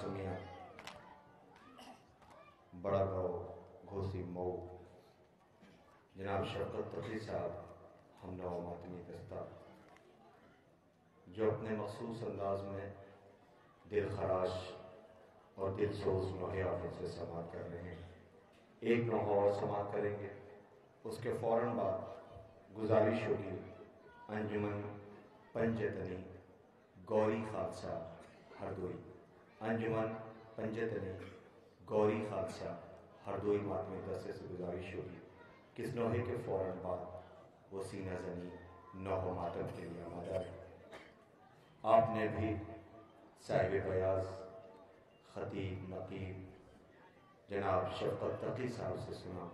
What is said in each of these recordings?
سمیا بڑا گاؤ گھوسی مئو۔ جناب شفقت تقی صاحب، ہم نو ماتمی دستہ۔ جو اپنے مخصوص انداز میں دل خراش اور دل سوز نوحے آفت سے سماعت کر رہے ہیں۔ ایک نوحہ اور سماعت کریں گے۔ اس کے فوراً بعد گزارش ہوگی، انجمن پنجتنی گوری خادثہ ہردوئی انجمن پنجتنی، گوری خادثہ ہردوئی ماتمی دستے سے گزارش ہوگی کس نوحے کے فوراً بعد وہ سینہ زنی نوح ماتم کے لیے آمادہ ہے آپ نے بھی صاحب بیاض، خطیب نقیب، جناب شفقت تقی صاحب سے سنا،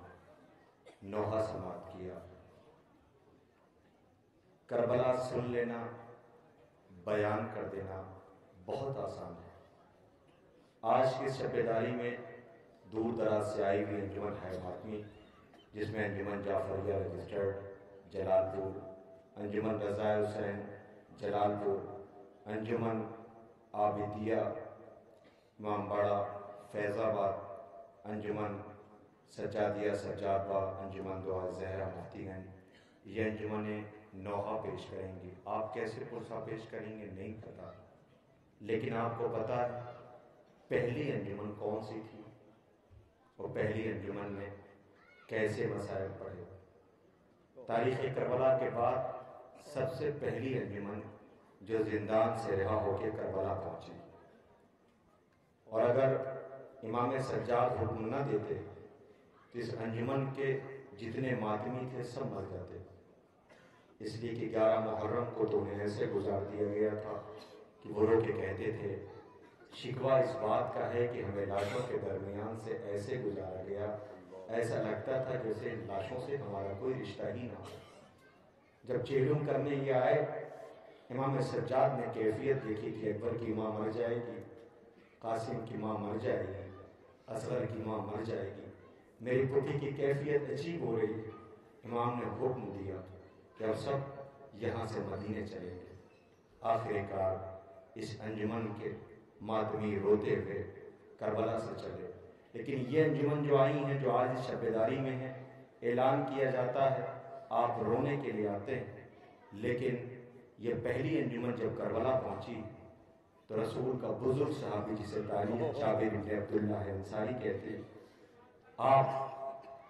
نوحہ سماعت کیا۔ کربلا سن لینا، بیان کر دینا بہت آسان ہے۔ آج کی شبیداری میں دور دراز سے آئی ہوئی انجمن ہے ماتمی جس میں انجمن جعفریہ رجسٹرڈ، جلال پور، انجمن رضا حسین، جلال پور، انجمن عابدیہ امامباڑہ فیض آباد، انجمن سجادیہ سجاد با، انجمن دعا زہرا مفتی گنج یہ انجمنیں نوحہ پیش کریں گی۔ آپ کیسے پرسہ پیش کریں گے؟ نہیں پتا۔ لیکن آپ کو پتا ہے پہلی انجمن کون سی تھی اور پہلی انجمن میں کیسے مسائل پڑھے؟ تاریخ کربلا کے بعد سب سے پہلی انجمن جو زندان سے رہا ہو کے کربلا پہنچی۔ اور اگر امام سجاد حکم نہ دیتے، تو اس انجمن کے جتنے ماتمی تھے سب مر جاتے۔ اس لیے کہ گیارہ محرم کو تو انہیں ایسے گزار دیا گیا تھا کہ وہ کے کہتے تھے شکوہ اس بات کا ہے کہ ہمیں لاشوں کے درمیان سے ایسے گزارا گیا۔ ایسا لگتا تھا جیسے لاشوں سے ہمارا کوئی رشتہ ہی نہ ہو۔ جب چیلوم کرنے یہ آئے، امام سجاد نے کیفیت دیکھی کہ اکبر کی ماں مر جائے گی، قاسم کی ماں مر جائے گی، اصغر کی ماں مر جائے گی۔ میری پوٹی کی کیفیت عجیب ہو رہی ہے۔ امام نے حکم دیا کہ اب سب یہاں سے مدینے چلیں گے۔ آخر کار اس انجمن کے ماتمی روتے ہوئے کربلا سے چلے۔ لیکن یہ انجمن جو آئی ہیں، جو آج اس شبیداری میں ہیں، اعلان کیا جاتا ہے، آپ رونے کے لیے آتے ہیں۔ لیکن یہ پہلی انجمن جب کربلا پہنچی، تو رسول کا بزرگ صحابی جسے تعلیم جابر عبداللہ انصاری کہتے ہیں، آپ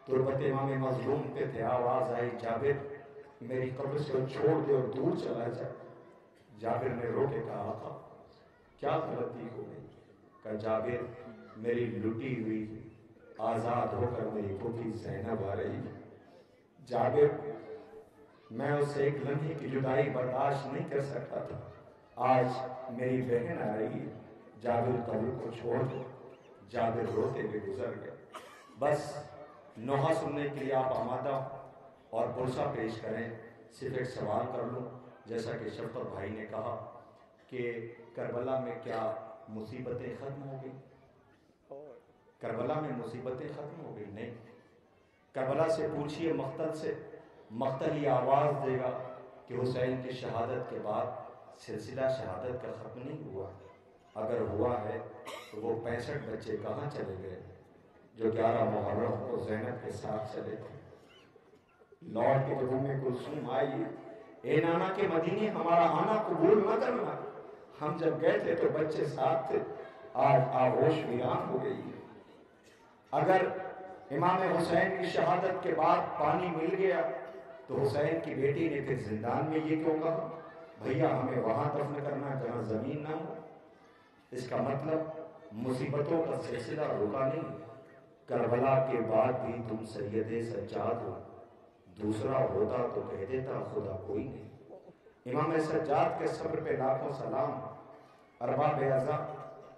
تربت امام مظلوم پہ تھے، آواز آئی، جابر، میری قبر سے چھوڑ دے اور دور چلا جائے جابر نے رو کے کہا تھا کیا غلطی ہو گئی؟ کہ جابر، میری لٹی ہوئی، آزاد ہو کر میری پھوپھی زینب آ رہی۔ جابر، میں اسے ایک لمحے کی جدائی برداشت نہیں کر سکتا تھا۔ آج میری بہن آ رہی ہے۔ جابر قبر کو چھوڑ دو۔ جابر روتے ہوئے گزر گئے۔ بس، نوحہ سننے کے لیے آپ آمادہ اور پرسہ پیش کریں۔ صرف ایک سوال کر لوں، جیسا کہ شفقت بھائی نے کہا کہ کربلا میں کیا مصیبتیں ختم ہو گئی کربلا میں مصیبتیں ختم ہو گئی نہیں. کربلا سے پوچھئے مختل سے مختل یہ آواز دے گا کہ حسین کی شہادت کے بعد سلسلہ شہادت کا ختم نہیں ہوا۔ اگر ہوا ہے تو وہ پینسٹھ بچے کہاں چلے گئے؟ جو گیارہ محرم کو زینب کے ساتھ چلے تھے۔ لوٹ کے جب ہمیں کلسوم آئی اے نانا کے مدینے ہمارا آنا قبول نہ کرنا۔ ہم جب گئے تھے تو بچے ساتھ تھے، آج آغوش ویران ہو گئی ہے۔ اگر امام حسین کی شہادت کے بعد پانی مل گیا، تو حسین کی بیٹی نے پھر زندان میں یہ کیوں کہا؟ بھیا، ہمیں وہاں دفن کرنا جہاں زمین نہ ہو۔ اس کا مطلب مصیبتوں کا سلسلہ رکا نہیں۔ کربلا کے بعد بھی تم سید سجاد ہو۔ دوسرا ہوتا تو کہہ دیتا، خدا کوئی نہیں۔ یعنی امام سجاد کے صبر پہ لاکھوں سلام. ارباب اعضا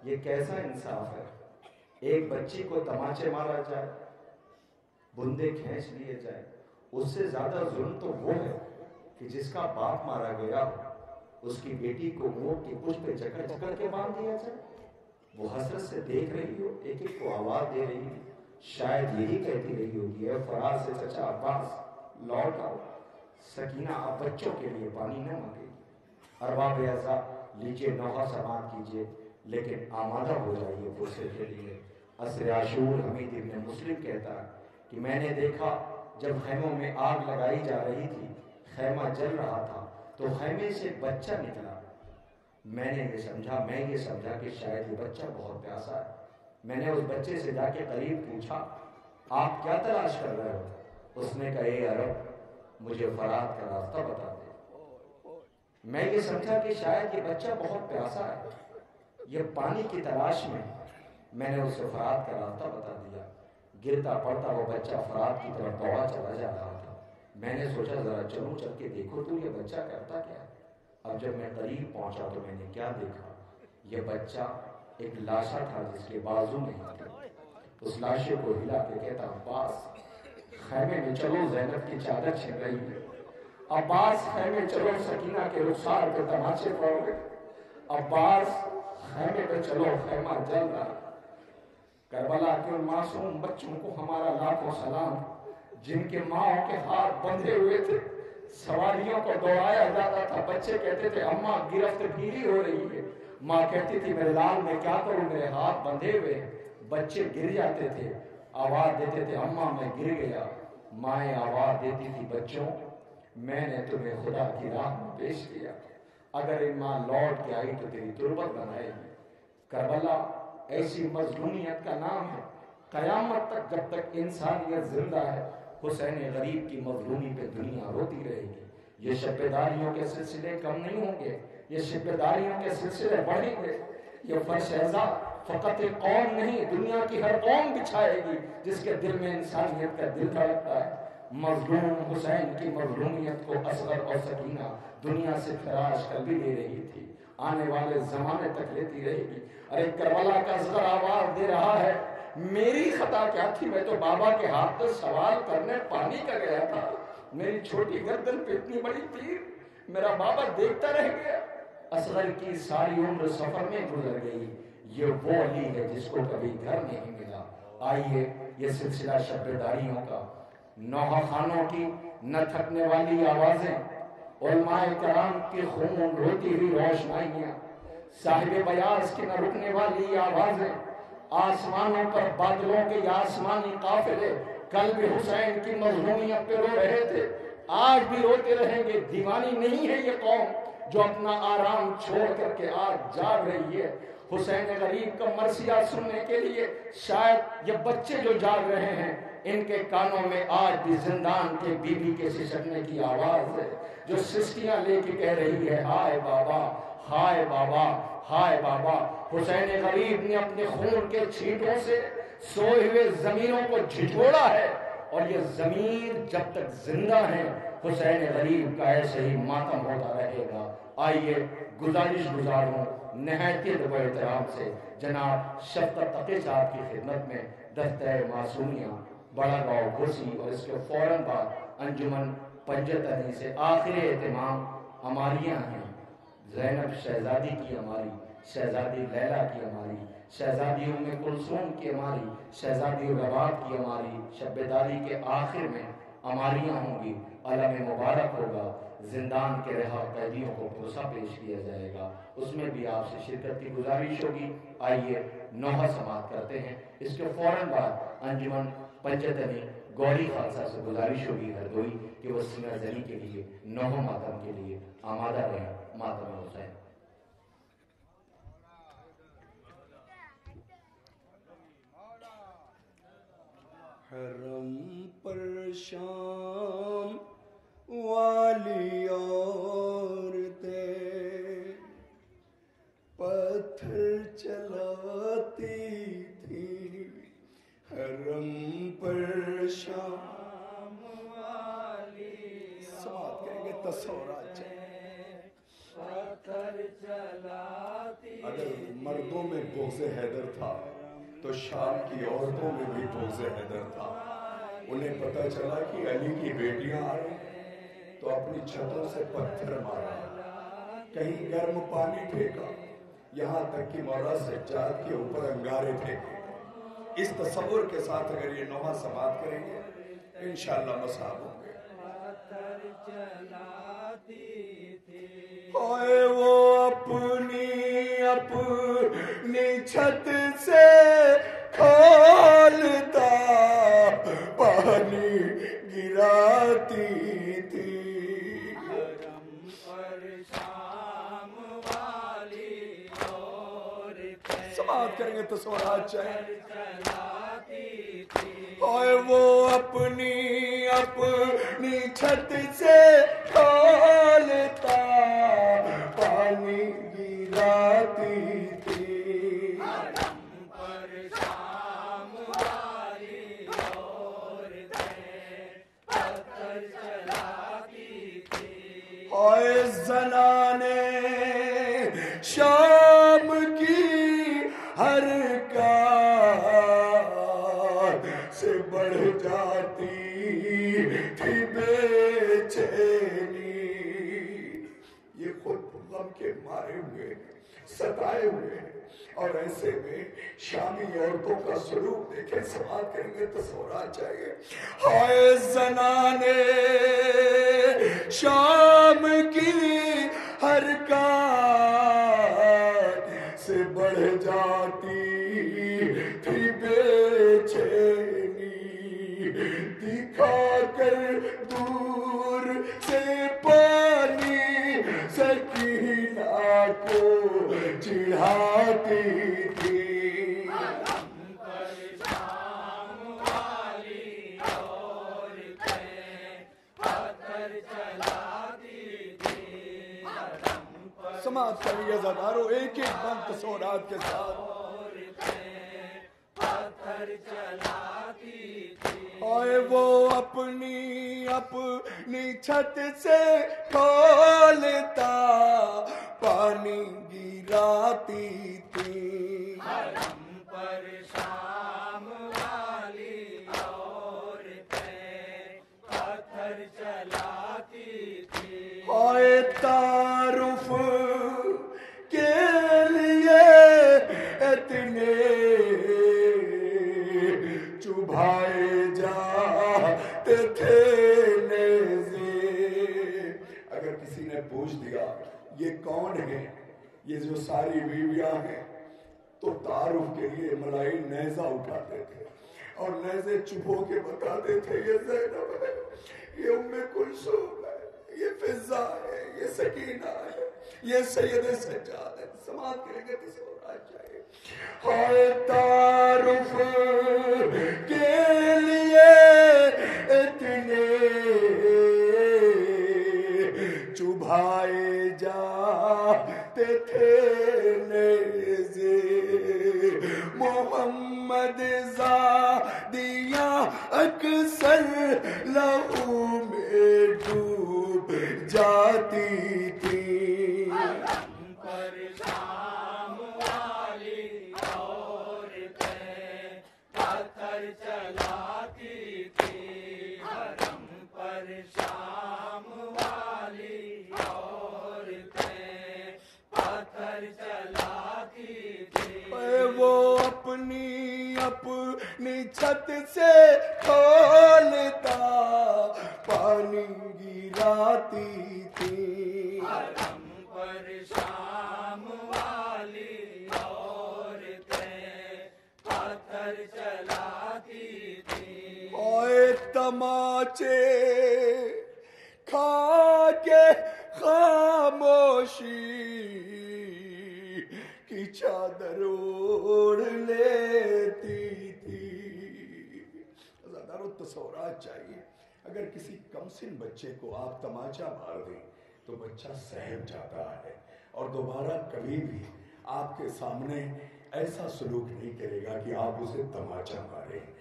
یہ کیسا انصاف ہے؟ ایک بچی کو تماچے مارا جائے، بندے کھینچ لیے جائے، اس سے زیادہ ظلم تو وہ ہے کہ جس کا باپ مارا گیا، اس کی بیٹی کو موٹ کی کچھ پہ جکڑ جکڑ کے باندھ دیا جائے۔ وہ حسرت سے دیکھ رہی ہو، ایک ایک کو آواز دے رہی ہے شاید یہی کہتی رہی ہوگی، اے فراز سے چچا عباس، لوٹ آؤ۔ سکینہ اب بچوں کے لیے پانی نہ مانگے۔ ارباب اعضا لیجیے نوحہ سماعت کیجیے، لیکن آمادہ ہو جائیے غصے کے لیے۔ عصر عاشور حمید ابن مسلم کہتا ہے کہ میں نے دیکھا جب خیموں میں آگ لگائی جا رہی تھی، خیمہ جل رہا تھا، تو خیمے سے بچہ نکلا۔ میں نے یہ سمجھا، میں یہ سمجھا کہ شاید یہ بچہ بہت پیاسا ہے۔ میں نے اس بچے سے جا کے قریب پوچھا، آپ کیا تلاش کر رہے ہو؟ اس نے کہا، اے عرب مجھے فرات کا راستہ بتا دے میں یہ سمجھا کہ شاید یہ بچہ بہت پیاسا ہے۔ یہ پانی کی تلاش میں میں نے اسے فرات کا راستہ بتا دیا۔ گرتا پڑتا وہ بچہ فرات کی طرف دوڑا چلا جا رہا تھا۔ میں نے سوچا، ذرا چلو چل کے دیکھو تو یہ بچہ کرتا کیا اب جب میں قریب پہنچا تو میں نے کیا دیکھا؟ یہ بچہ ایک لاشا تھا جس کے بازو نہیں تھے۔ اس لاشے کو ہلا کے کہتا عباس خیمے میں چلو زینب کی چادر چھن رہی ہے۔ عباس خیمے چلو، سکینہ کے رخسار کے تماچے پڑ گئے۔ عباس خیمے میں چلو، خیمہ جل رہا۔ کربلا کے ان معصوم بچوں کو ہمارا لاکھوں سلام۔ جن کے ماں کے ہاتھ بندھے ہوئے تھے، سواریوں کو دوڑایا جاتا تھا۔ بچے کہتے تھے، اماں گرفت بھیری ہو رہی ہے۔ ماں کہتی تھی، میرے لال، میں کیا کروں؟ میرے ہاتھ بندھے ہوئے بچے گر جاتے تھے، آواز دیتے تھے، اماں، میں گر گیا۔ مائیں آواز دیتی تھی، بچوں، میں نے تمہیں خدا کی راہ میں پیش کیا۔ اگر ان ماں لوٹ کے آئی تو تیری تربت بنائے گی۔ کربلا ایسی مظلومیت کا نام ہے۔ قیامت تک جب تک انسانیت زندہ ہے، حسین غریب کی مظلومی پہ دنیا روتی رہے گی۔ یہ شپیداریوں کے سلسلے کم نہیں ہوں گے۔ یہ شپیداریوں کے سلسلے بڑھیں گے۔ یہ فرش فقط ایک قوم نہیں، دنیا کی ہر قوم بچھائے گی، جس کے دل میں انسانیت کا دل دھڑکتا ہے۔ مظلوم حسین کی مظلومیت کو اصغر اور سکینہ دنیا سے فراش کر بھی لے رہی تھی، آنے والے زمانے تک لیتی رہے گی۔ ارے، کربلا کا اصغر آواز دے رہا ہے، میری خطا کیا تھی؟ میں تو بابا کے ہاتھ سے سوال کرنے پانی کا گیا تھا۔ میری چھوٹی گردن پہ اتنی بڑی تیر میرا بابا دیکھتا رہ گیا۔ اصغر کی ساری عمر سفر میں گزر گئی۔ یہ وہ علی ہے جس کو کبھی گھر نہیں ملا۔ آئیے یہ سلسلہ شبداریوں کا۔ نوحہ خانوں کی نہ تھکنے والی آوازیں، علماء کرام کی خون روتی ہوئی روشنائیاں، صاحب بیاض کی نہ رکنے والی آوازیں، آسمانوں پر بادلوں کے آسمانی قافلے کل بھی حسین کی مظلومیت پہ رو رہے تھے۔ آج بھی روتے رہیں گے۔ دیوانی نہیں ہے یہ قوم جو اپنا آرام چھوڑ کر کے آج جاگ رہی ہے۔ حسین غریب کا مرثیہ سننے کے لیے شاید یہ بچے جو جاگ رہے ہیں، ان کے کانوں میں آج بھی زندان کے بی بی کے سسکنے کی آواز ہے۔ جو سسکیاں لے کے کہہ رہی ہے، ہائے بابا ہائے بابا ہائے بابا۔ حسین غریب نے اپنے خون کے چھینٹوں سے سوئے ہوئے زمینوں کو جھجوڑا ہے۔ اور یہ زمین جب تک زندہ ہے، حسین غریب کا ایسے ہی ماتم ہوتا رہے گا۔ آئیے گزارش گزاروں نہایتی دب احترام سے جناب شفقت تقی صاحب کی خدمت میں دفتہ معصومیاں بڑا گاؤں گھوسی اور اس کے فوراً بعد انجمن پنجتنی سے آخر اہتمام ہماریاں ہیں زینب شہزادی کی ہماری، شہزادی لیلہ کی ہماری، شہزادی ام کلثوم کی ہماری، شہزادی رباب کی ہماری، شب داری کے آخر میں ہماریاں ہوں گی، علم مبارک ہوگا، زندان کے رہا قیدیوں کو پروسا پیش کیا جائے گا۔ اس میں بھی آپ سے شرکت کی گزارش ہوگی۔ آئیے نوحہ سماعت کرتے ہیں۔ اس کے فوراً بعد انجمن پنچتنی یعنی گوری خالصہ سے گزارش ہوگی ہر دوئی کہ وہ سنگر زنی کے لیے، نوحہ ماتم کے لیے آمادہ رہیں، ماتم حسین حرم پر شام والی عورتیں پتھر چلاتی تھی حرم پر شام والی سماعت کہیں گے تصورات چلاتی اگر مردوں میں بغض حیدر تھا۔ تو شام کی عورتوں میں بھی بغض حیدر تھا۔ انہیں پتا چلا کہ علی کی بیٹیاں آ رہی تو اپنی چھتوں سے پتھر مارا۔ کہیں گرم پانی پھینکا، یہاں تک کہ مولا سجاد کے اوپر انگارے پھینکے۔ اس تصور کے ساتھ اگر یہ نوحہ سماعت کریں گے، انشاءاللہ مصاب ہوں گے۔ وہ اپنی اپنی چھت سے کھولتا پانی گراتی تھی۔ سماعت کریں گے تو سوالات چاہیے اور وہ اپنی اپنی چھت سے کھولتا پانی گراتی اور زنانے ستائے ہوئے ہیں۔ اور ایسے میں شامی عورتوں کا سلوک دیکھیں سوال کریں گے تو سورا چاہیے ہائے زنانے، شام کی ہر سے بڑھ جاتی تھی بے چینی۔ دکھا کر دور سے پانی سکینہ کو چڑھاتی تھی سماعت کریے زدارو ایک ایک بند تصورات کے ساتھ پتھر چلاتی آئے وہ اپنی اپنی چھت سے کھولتا پانی گراتی تھی آئے تعارف کے لیے اتنے چبھائے کون ہے یہ جو ساری بیویاں ہیں، تو تعارف کے لیے ملائی نیزہ اٹھاتے تھے۔ اور نیزے چبھو کے بتاتے تھے، یہ زینب ہے، یہ ام کلثوم ہے، یہ فضا ہے، یہ سکینہ ہے، یہ سید سجاد ہے۔ سماعت کریں گے کسی اور آ جائے ہائے تعارف کے لیے اتنے چبھائے جاتے تھے نیزے محمد زادیاں اکثر لہو میں ڈوب جاتی اپنی اپنی چھت سے کھولتا پانی گراتی تھی۔ اوے تماچے کھا کے خاموشی کی چادر اوڑھ لیتی تھی۔ زیادہ تصورات چاہیے۔ اگر کسی کمسن بچے کو آپ تماچا مار دیں تو بچہ سہم جاتا ہے اور دوبارہ کبھی بھی آپ کے سامنے ایسا سلوک نہیں کرے گا کہ آپ اسے تماچا ماریں۔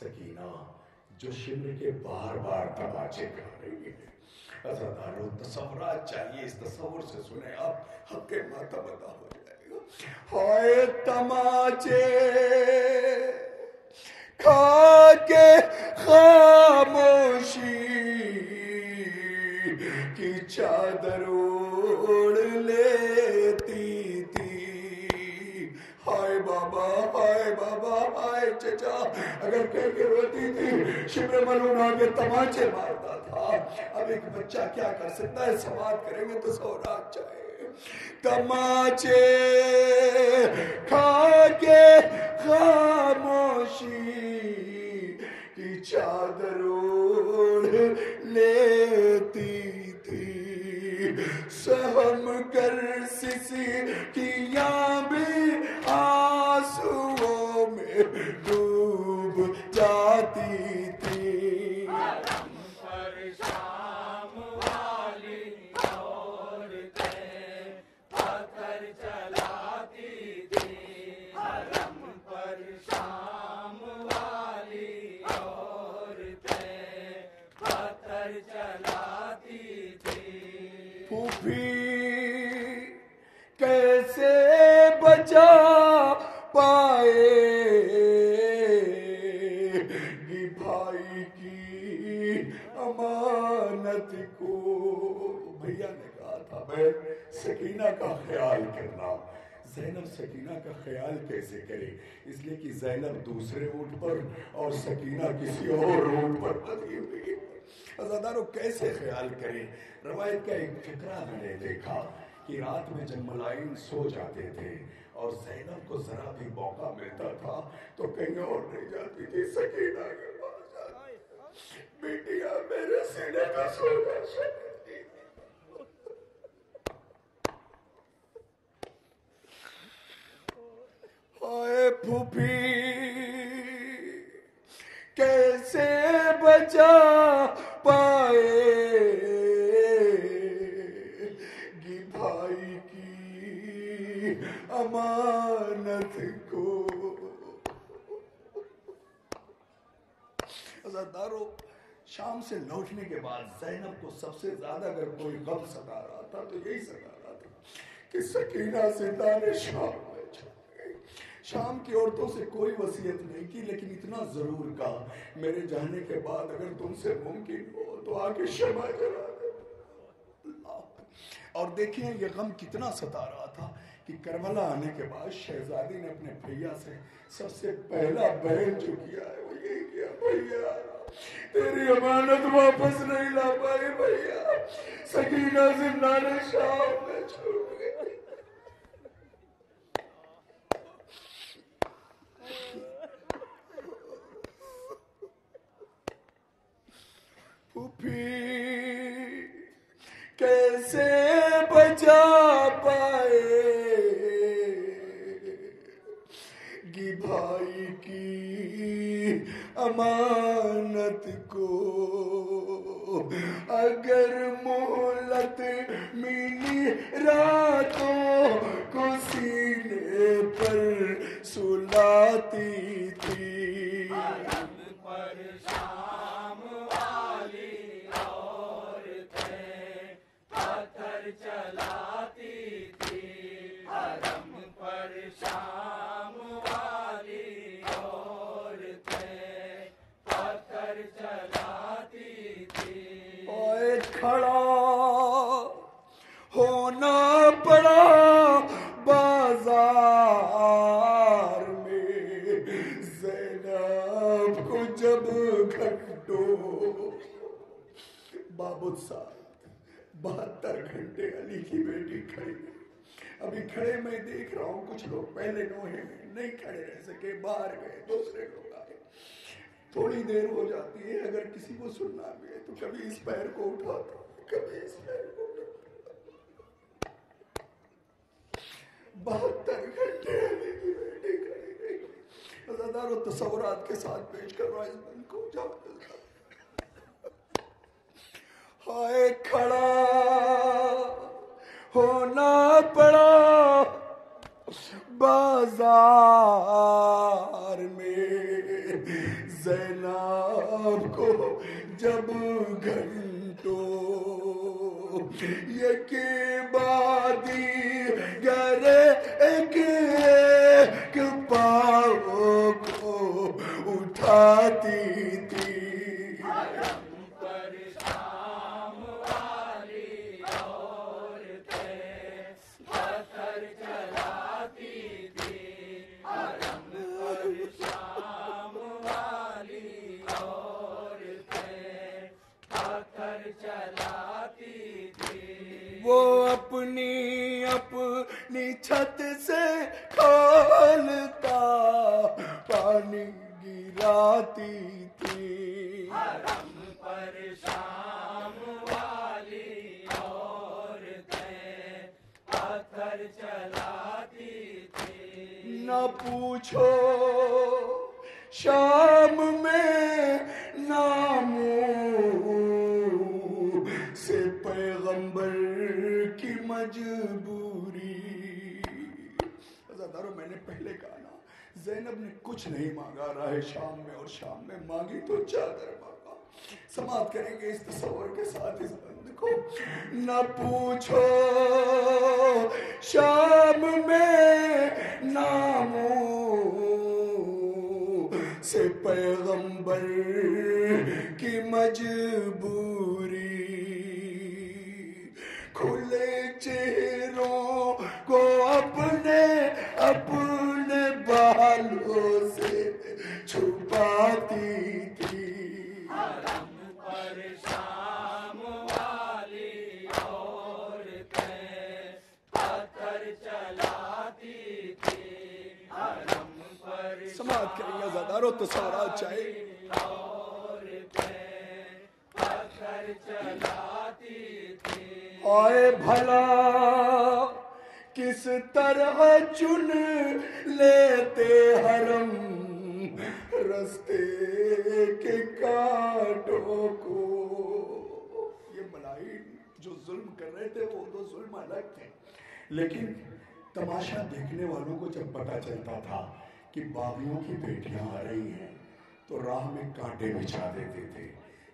سکینہ، جو شمر کے بار بار تماچے کھا رہی ہے۔ ازادارو تصورات چاہیے۔ اس تصور سے سنیں آپ، حق ماتا بتا ہو ہائے تماچے کھا کے خاموشی کی چادر اوڑھ لیتی تھی۔ ہائے بابا ہائے بابا، ہائے چچا۔ اگر کہہ کے روتی تھی، شبر ملون آگے تماچے مارتا تھا۔ اب ایک بچہ کیا کر سکتا ہے؟ سوال کریں گے تو سورات چاہے تماچے کھا کے خاموشی کی چادر اوڑھ لیتی تھی۔ سہم کر سسی کی زینب دوسرے اونٹ پر اور سکینہ کسی اور اونٹ پر بندھی ہوئی ازادارو کیسے خیال کرے روایت کا ایک فکرہ میں نے دیکھا کہ رات میں جب ملائن سو جاتے تھے اور زینب کو ذرا بھی موقع ملتا تھا تو کہیں اور نہیں جاتی تھی سکینہ کے پاس جاتی بیٹیا میرے سینے پہ سو جا ہائے پھوپھی، کیسے بچا پائے گی بھائی کی امانت کو؟ عزتدارو شام سے لوٹنے کے بعد زینب کو سب سے زیادہ اگر کوئی غم ستا رہا تھا تو یہی ستا رہا تھا کہ سکینہ زندہ نے شام شام کی عورتوں سے کوئی وصیت نہیں کی، لیکن اتنا ضرور کہا۔ میرے جانے کے بعد اگر تم سے ممکن ہو تو آ کے شمع جلا دے اور دیکھیں یہ غم کتنا ستا رہا تھا کہ کربلا آنے کے بعد شہزادی نے اپنے بھیا سے سب سے پہلا بہن جو کیا ہے وہ یہی کیا، بھیا، تیری امانت واپس نہیں لا پائی، بھیا۔ سکینہ زندہ نے شام میں چھوڑ گئی پھوپھی کیسے بچا پائے؟ گی بھائی کی امانت کو، اگر مہلت ملی راتوں کو سینے پر سلاتی اوے کھڑا ہونا پڑا بازار میں زینب کو جب گھنٹوں بابود صاحب بہتر گھنٹے علی کی بیٹی کھڑی ابھی کھڑے میں دیکھ رہا ہوں کچھ لوگ پہلے نوہے میں نہیں کھڑے رہ سکے باہر گئے دوسرے لوگ تھوڑی دیر ہو جاتی ہے، اگر کسی کو سننا بھی ہے تو کبھی اس پیر کو اٹھاتا کبھی اس پیر کو اٹھاتا بہتر گھنٹے علی کی بیٹی کھڑی رہی ازادار و تصورات کے ساتھ پیش کر رہا اس بن کو جاؤ۔ ہائے کھڑا ہونا پڑا۔ بازار میں زینب کو جب گھنٹوں یک بادی گر ایک ایک پاؤں کو اٹھاتی میں نے پہلے کہا نا، زینب نے کچھ نہیں مانگا، راہ شام میں اور شام میں مانگی تو چادر مانگا۔ سماعت کریں گے اس تصور کے ساتھ اس بند کو۔ نہ پوچھو شام میں نامو سے پیغمبر کی مجبوری۔ کھلے چہروں بالوں سے چھپاتی تھی حرم پر شام والی عورتیں پتھر چلاتی تھی حرم پر سماعت کریں گے پتھر چلاتی تھی آئے بھلا کس طرح چن لیتے حرم رستے کے کانٹوں کو؟ یہ ملائن جو ظلم کر رہے تھے، وہ تو ظلم الگ تھے۔ لیکن تماشا دیکھنے والوں کو جب پتا چلتا تھا کہ باغیوں کی بیٹیاں آ رہی ہیں، تو راہ میں کانٹے بچھا دیتے تھے،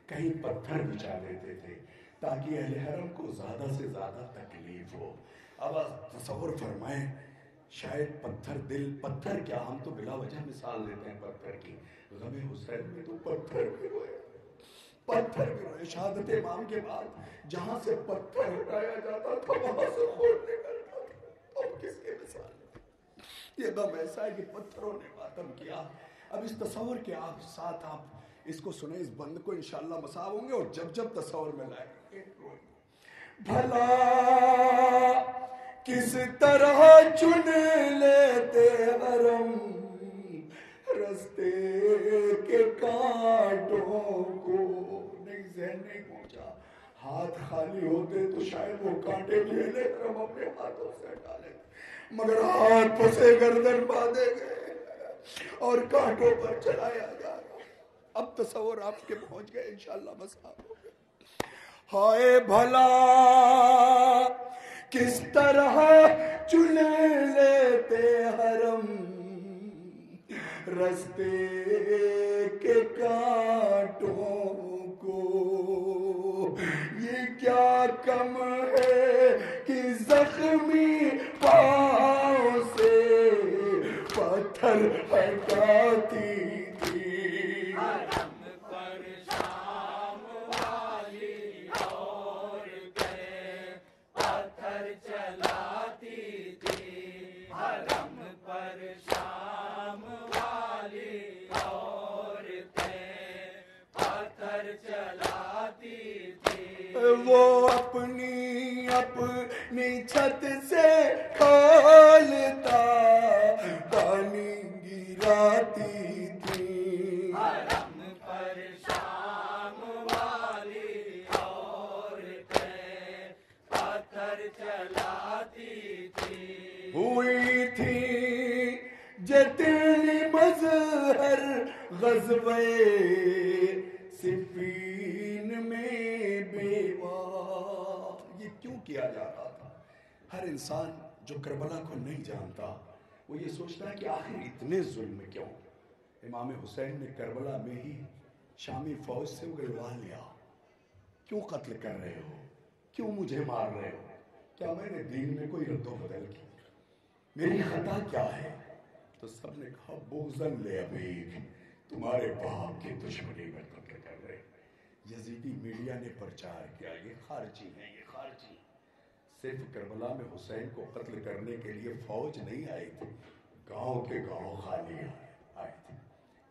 کہیں پتھر بچھا دیتے تھے، تاکہ اہل حرم کو زیادہ سے زیادہ تکلیف ہو۔ اب تصور فرمائیں، شاید پتھر دل، پتھر کیا؟ ہم تو بلا وجہ مثال دیتے ہیں پتھر کی۔ غم حسین میں تو پتھر بھی روئے پتھر بھی روئے شہادت امام کے بعد جہاں سے پتھر ہٹایا جاتا تھا، وہاں سے خون نکلتا تھا اب کس کے مثال؟ یہ غم ایسا ہے کہ پتھروں نے ماتم کیا۔ اب اس تصور کے آپ ساتھ آپ اس کو سنیں، اس بند کو انشاءاللہ مساو ہوں گے اور جب جب تصور میں لائیں گے۔ بھلا کس طرح چن لیتے حرم رستے کے کانٹوں کو نہیں، ذہن نہیں پہنچا۔ ہاتھ خالی ہوتے تو شاید وہ کانٹے لے لے کر ہم اپنے ہاتھوں سے ہٹا لیتے مگر ہاتھ پسے گردن باندھے گئے۔ اور کانٹوں پر چلایا جا رہا۔ اب تصور آپ کے پہنچ گئے، انشاءاللہ بس آپ ہائے بھلا کس طرح چن لیتے حرم؟ رستے کے کانٹوں کو۔ یہ کیا کم ہے کہ زخمی پاؤں سے پتھر ہٹاتی وہ اپنی اپنی چھت سے کھولتا رہا تھا ہر انسان جو کربلا کو نہیں جانتا، وہ یہ سوچتا ہے کہ آخر اتنے ظلم کیوں امام حسین نے کربلا میں ہی شامی فوج سے اگلوا لیا۔ کیوں قتل کر رہے ہو؟ کیوں مجھے مار رہے ہو؟ کیا میں نے دین میں کوئی رد و بدل کی؟ میری خطا کیا ہے؟ تو سب نے کہا بوزن لے ابھی تمہارے باپ کی دشمنی میں قتل کر رہے۔ یزیدی میڈیا نے پرچار کیا، یہ خارجی ہیں، یہ خارجی۔ صرف کربلا میں حسین کو قتل کرنے کے لیے فوج نہیں آئی تھی، گاؤں کے گاؤں خالی آئے تھے۔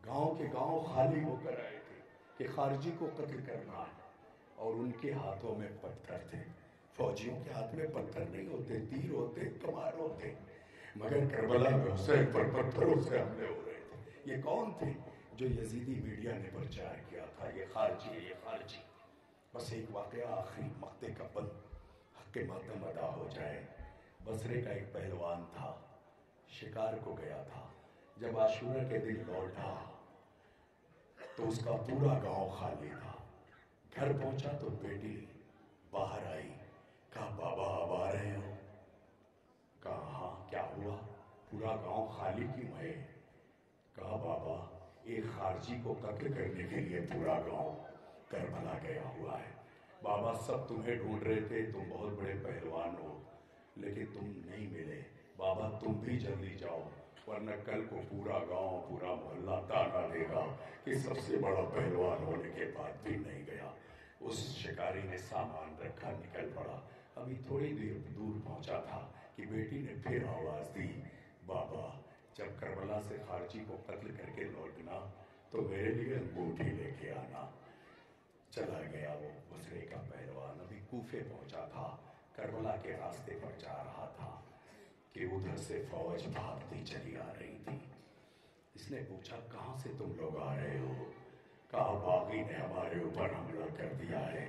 گاؤں کے گاؤں خالی ہو کر آئے تھے کہ خارجی کو قتل کرنا ہے۔ اور ان کے ہاتھوں میں پتھر تھے۔ فوجیوں کے ہاتھ میں پتھر نہیں ہوتے، تیر ہوتے کمار ہوتے۔ مگر کربلا میں حسین پر پتھروں سے حملے ہو رہے تھے۔ یہ کون تھے جو یزیدی میڈیا نے پرچار کیا تھا؟ یہ خارجی ہے یہ خارجی۔ بس ایک واقعہ آخری مقتے کا بند۔ حق ماتم ادا ہو جائے بصرے کا ایک پہلوان تھا، شکار کو گیا تھا۔ جب عاشورہ کے دن لوٹا، تو اس کا پورا گاؤں خالی تھا۔ گھر پہنچا تو بیٹی باہر آئی۔ کہا، بابا، اب آ رہے ہو۔ کہا ہاں کیا ہوا؟ پورا گاؤں خالی کیوں ہے؟ کہا، بابا، ایک خارجی کو قتل کرنے کے لیے پورا گاؤں کربلا گیا ہوا ہے۔ بابا سب تمہیں ڈھونڈ رہے تھے، تم بہت بڑے پہلوان ہو، لیکن تم نہیں ملے۔ بابا تم بھی جلدی جاؤ، ورنہ کل کو پورا گاؤں، پورا محلہ تانا دے گا کہ سب سے بڑا پہلوان ہونے کے بعد بھی نہیں گیا۔ اس شکاری نے سامان رکھا، نکل پڑا۔ ابھی تھوڑی دیر دور پہنچا تھا کہ بیٹی نے پھر آواز دی۔ بابا، جب کربلا سے خارجی کو قتل کر کے لوٹنا تو میرے لیے انگوٹھی لے کے آنا۔ چلا گیا وہ بسرے کا پہلوان ابھی کوفے پہنچا تھا کربلا کے راستے پر جا رہا تھا کہ ادھر سے فوج بھاگتی چلی آ رہی تھی اس نے پوچھا کہاں سے تم لوگ آ رہے ہو کہا باغی نے ہمارے اوپر حملہ کر دیا ہے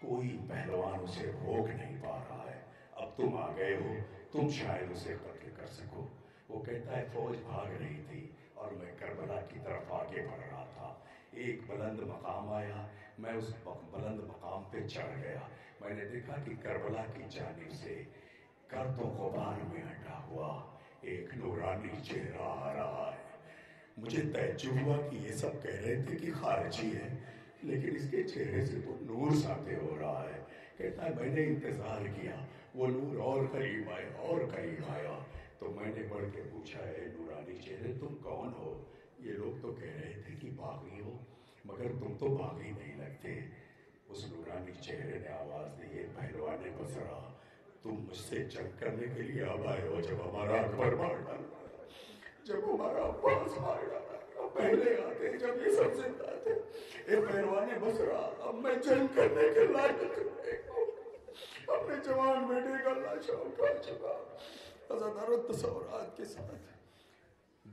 کوئی پہلوان اسے روک نہیں پا رہا ہے اب تم آ گئے ہو تم شاید اسے قتل کر سکو وہ کہتا ہے فوج بھاگ رہی تھی اور میں کربلا کی طرف آگے بڑھ رہا تھا ایک بلند مقام آیا میں اس بلند مقام پہ چڑھ گیا۔ میں نے دیکھا کہ کربلا کی جانب سے گرد و غبار میں ہٹا ہوا ایک نورانی چہرہ آ رہا ہے۔ مجھے تعجب ہوا کہ یہ سب کہہ رہے تھے کہ خارجی ہے، لیکن اس کے چہرے سے تو نور ساتے ہو رہا ہے۔ کہتا ہے، میں نے انتظار کیا، وہ نور اور قریب آئے اور قریب آیا۔ تو میں نے بڑھ کے پوچھا ہے نورانی چہرے، تم کون ہو؟ یہ لوگ تو کہہ رہے تھے کہ باغی ہو۔ مگر تم تو باغی نہیں لگتے۔ اس نورانی چہرے نے آواز دی یہ پہلوان بسرا، تم مجھ سے جنگ کرنے کے لیے اب آئے ہو جب ہمارا اکبر مار ڈالا۔ جب ہمارا عباس مار ڈالا۔ پہلے آتے، جب یہ سب زندہ تھے۔ اے پہلوان بسرا، اب میں جنگ کرنے کے لائق اپنے جوان بیٹے کا لاشا اٹھا چکا۔ ازادار تصورات کے ساتھ۔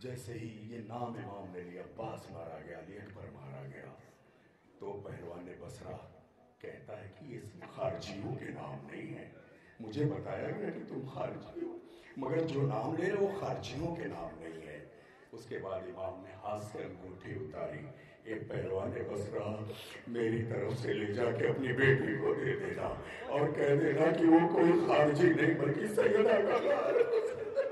جیسے ہی یہ نام امام نے لیا عباس مارا گیا علی اکبر مارا گیا، تو پہلوان بسرا کہتا ہے کہ یہ خارجیوں کے نام نہیں ہے مجھے بتایا گیا کہ تم خارجی ہو، مگر جو نام لے رہے وہ خارجیوں کے نام نہیں ہے اس کے بعد امام نے ہاتھ سے انگوٹھی اتاری ایک پہلوان بسرا میری طرف سے لے جا کے اپنی بیٹی کو دے دینا اور کہہ دینا کہ وہ کوئی خارجی نہیں، بلکہ سیدہ کا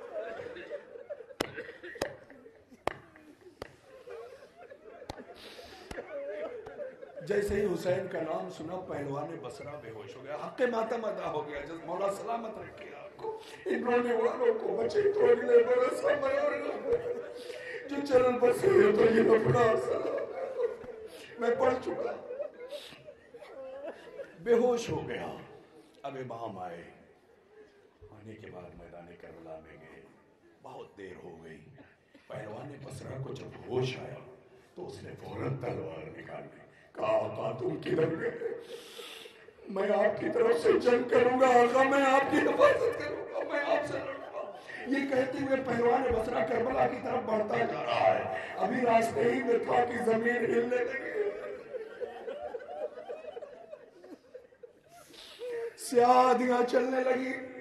جیسے ہی حسین کا نام سنا، پہلوان بسرا بے ہوش ہو گیا۔ حق ماتم ادا ہو گیا۔ جس مولا سلامت رکھے آپ کو۔ انہوں نے والوں کو بچے توڑنے برسا میور جو چرن بسے ہو تو یہ اپنا میں پڑھ چکا۔ بے ہوش ہو گیا۔ اب امام آئے۔ آنے کے بعد میدان کربلا میں گئے۔ بہت دیر ہو گئی۔ پہلوان بسرا کو جب ہوش آیا تو اس نے فوراً تلوار نکال لی کہا آقا تم کدھر گئے میں آپ کی طرف سے جنگ کروں گا، آقا، میں آپ کی حفاظت کروں گا، میں آپ سے لڑوں گا۔ یہ کہتے ہوئے پہلوان بسرا کربلا کی طرف بڑھتا جا رہا ہے۔ ابھی راستے ہی میں تھا کہ زمین ہلنے لگی سیادیاں چلنے لگی۔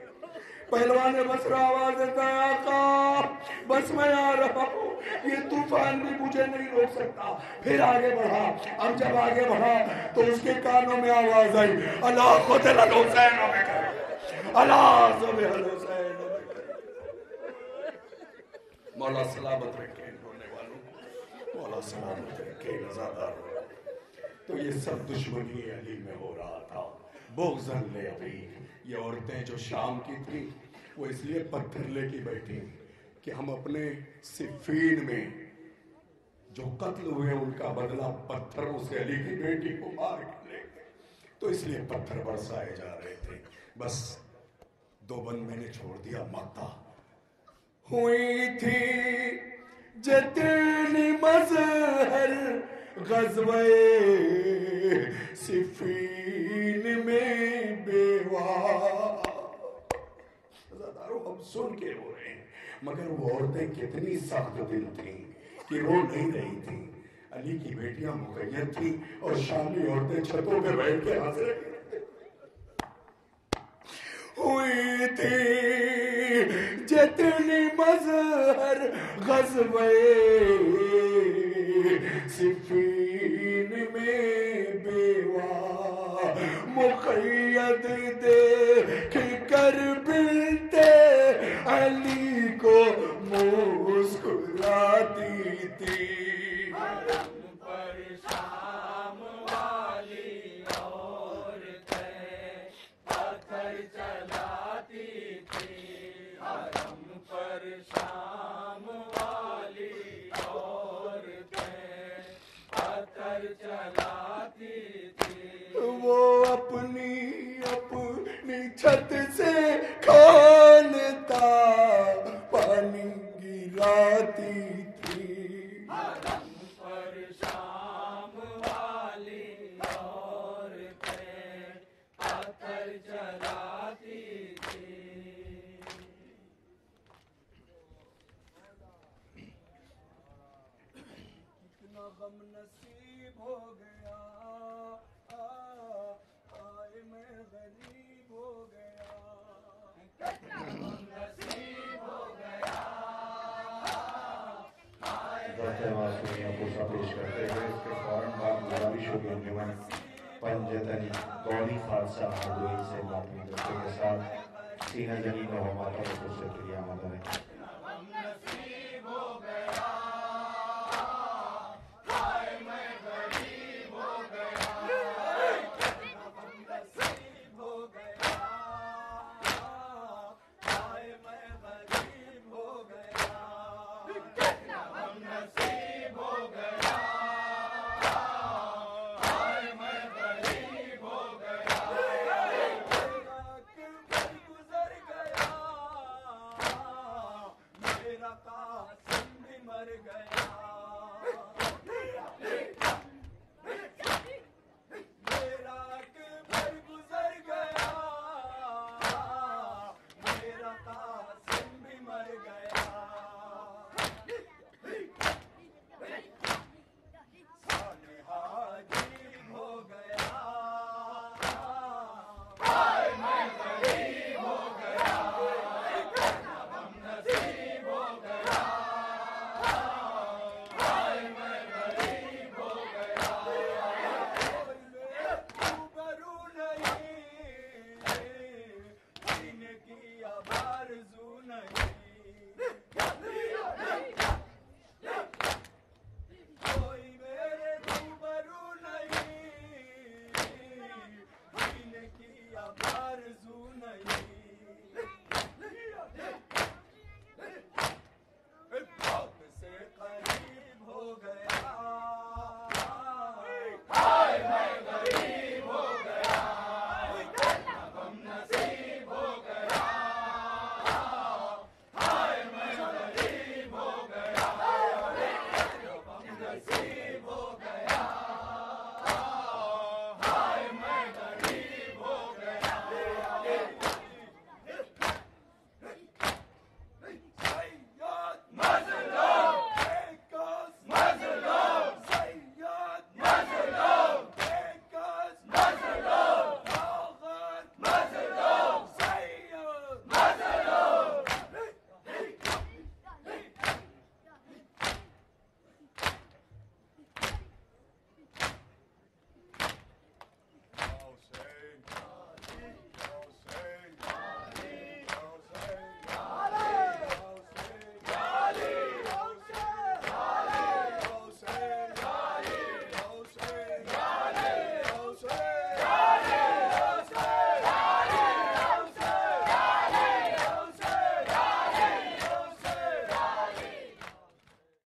پہلوان بسرا آواز دیتا ہے، آقا، بس میں آ رہا ہوں۔ یہ طوفان بھی مجھے نہیں روک سکتا۔ پھر آگے بڑھا۔ اب جب آگے بڑھا تو اس کے کانوں میں آواز آئی۔ اللہ قتل الحسین اللہ زبہ الحسین مولا سلامت رکھے رونے والوں مولا سلامت رکھے نزادار تو یہ سب دشمنی علی میں ہو رہا تھا۔ بغزن لے ابھی یہ عورتیں جو شام کی تھی وہ اس لیے پتھر لے کے بیٹھی کہ ہم اپنے صفین میں جو قتل ہوئے، ان کا بدلہ پتھروں سے علی کی بیٹی کو مار کے لے گئے۔ تو اس لیے پتھر برسائے جا رہے تھے۔ بس دو بند میں نے چھوڑ دیا، ماتا۔ ہوئی تھی جتنی مظہر غزوہ صفین میں بیوہ۔ ہم سن کے رو رہے ہیں، مگر وہ عورتیں کتنی سخت دل تھیں کہ رو نہیں رہی تھیں۔ علی کی بیٹیاں مقید تھی اور شامی عورتیں چھتوں پہ بیٹھ کے ہنس رہی ہوئی تھی جتنی مظہر غزوے سفین غم نصیب ہو گیا۔ آئے میں غریب ہو گیا۔ ڈاکٹر معصومیہ کو سب پیش کرتے ہوئے اس کے فوراً بعد انجمن پنجتنی خالصہ مدوئی سے معافی کے ساتھ زمین مدد ہے۔